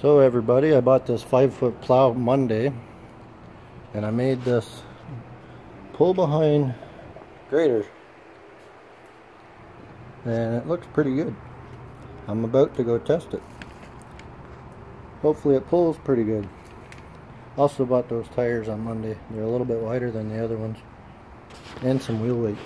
So everybody, I bought this 5 foot plow Monday and I made this pull behind grader and it looks pretty good. I'm about to go test it. Hopefully it pulls pretty good. Also bought those tires on Monday. They're a little bit wider than the other ones and some wheel weight.